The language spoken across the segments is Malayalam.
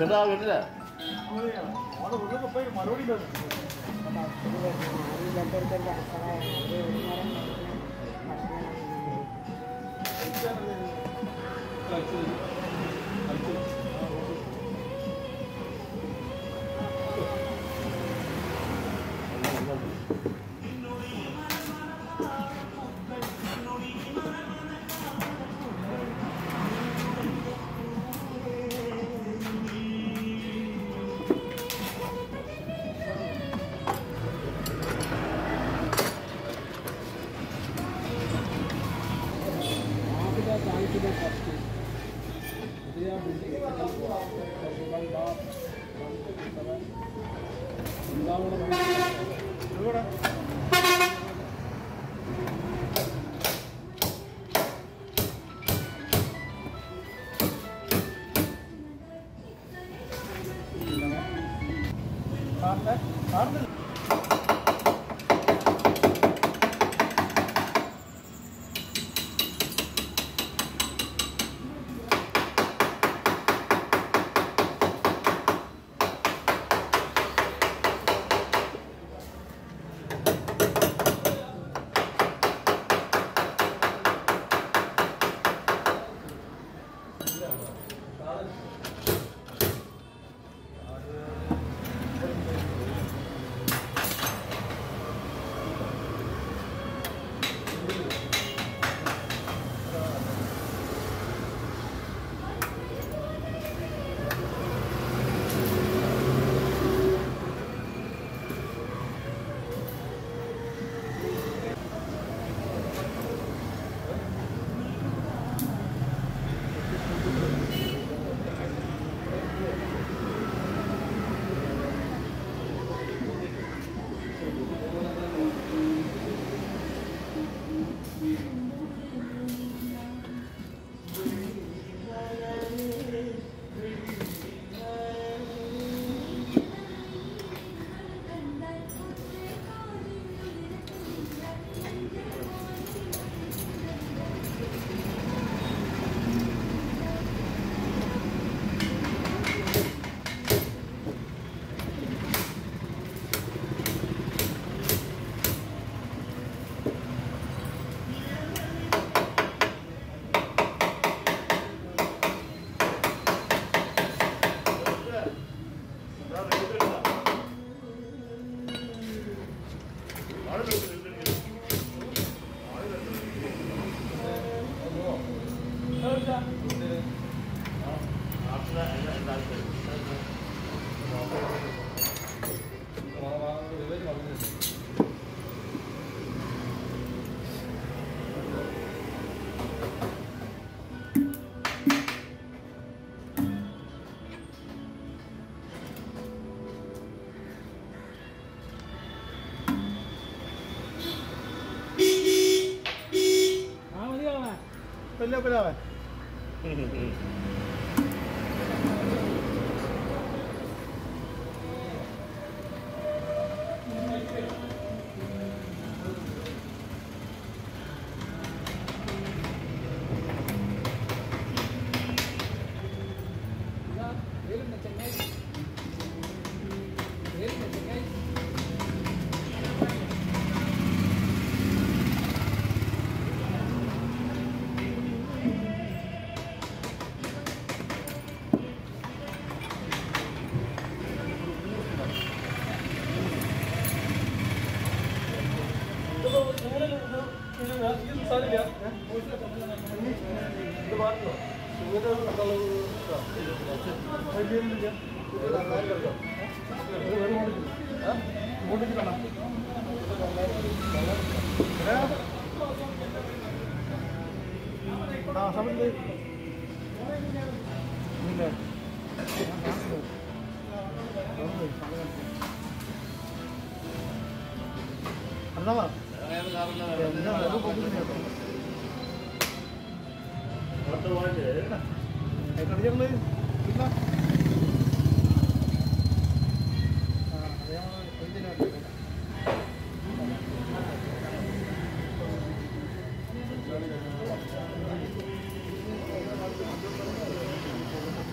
എന്താ വീട്ടില മറുപടി Vardır. la palabra. Tamam, tamam. Bilmiyorum. అర్థమా ఎక్కడ చెప్పలేదు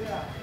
Yeah.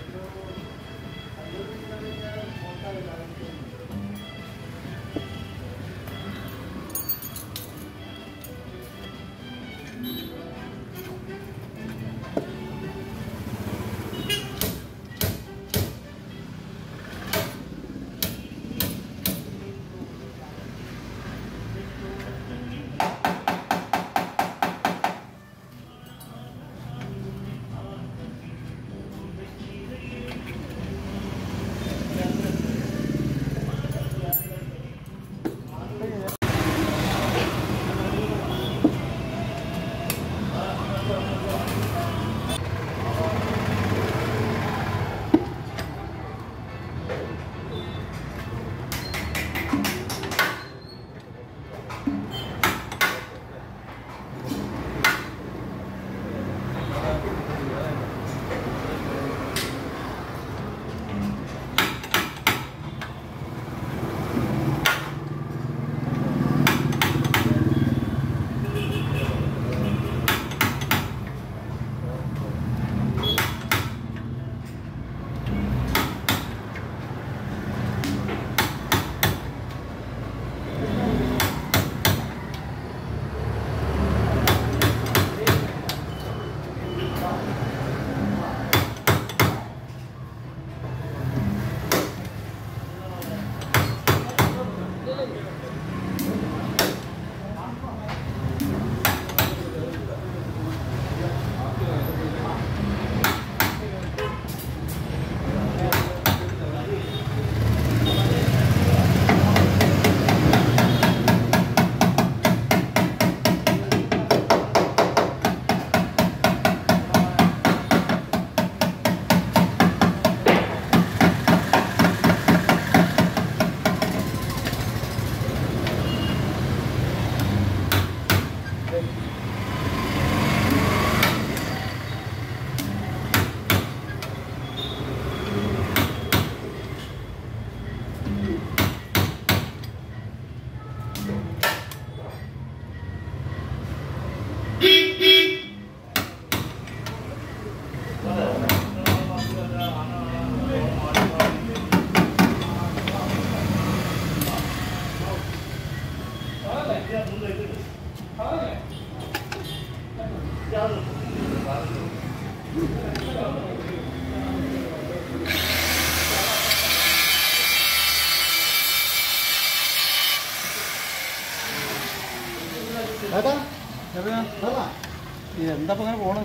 എന്താ ഇപ്പൊ ഇങ്ങനെ പോണ്?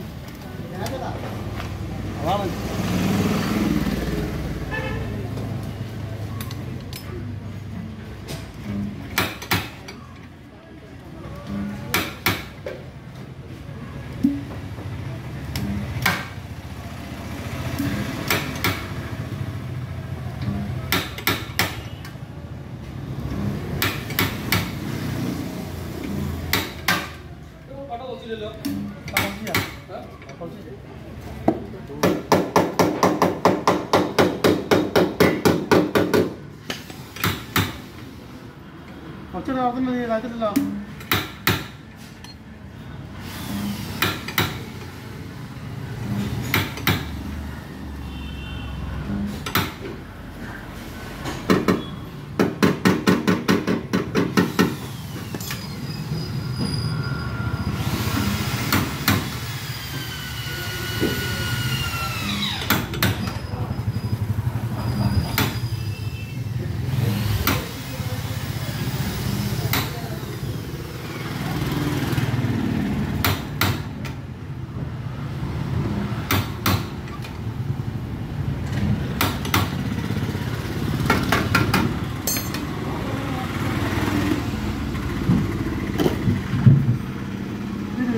ഞാനേട്ടാ അതാണ് കുറച്ചുകൂടെ മതി കാത്തിട്ടില്ല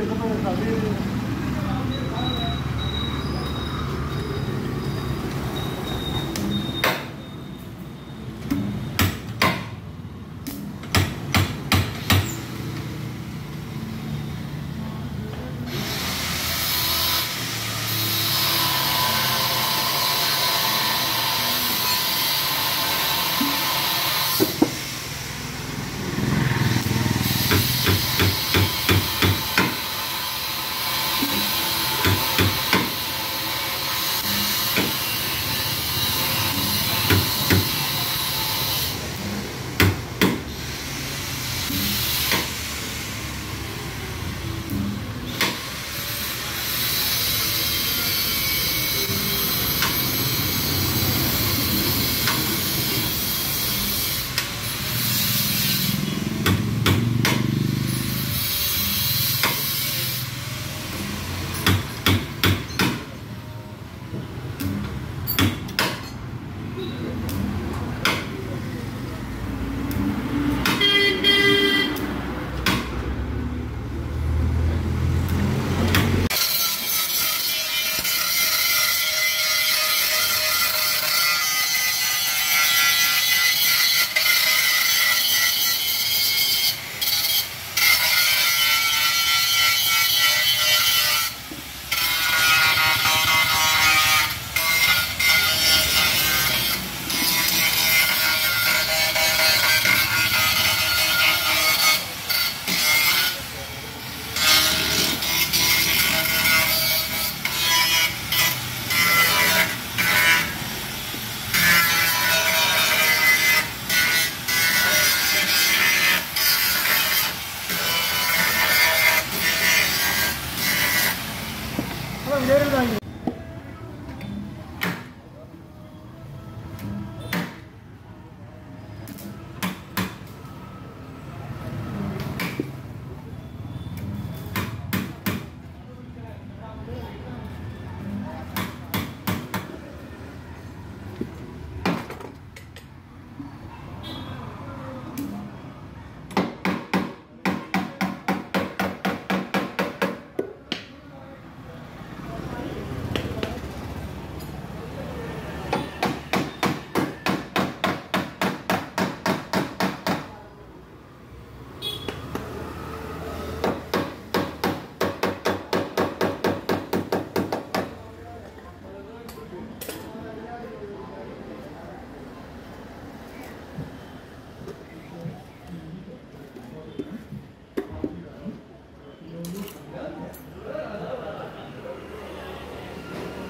食べる?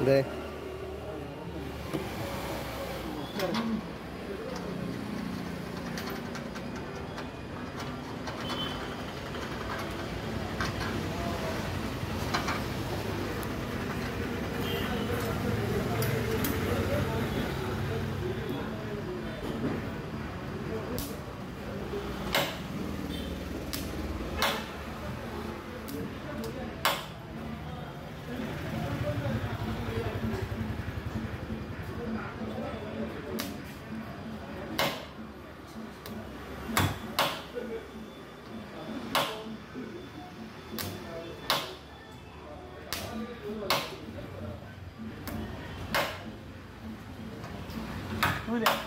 today. with it.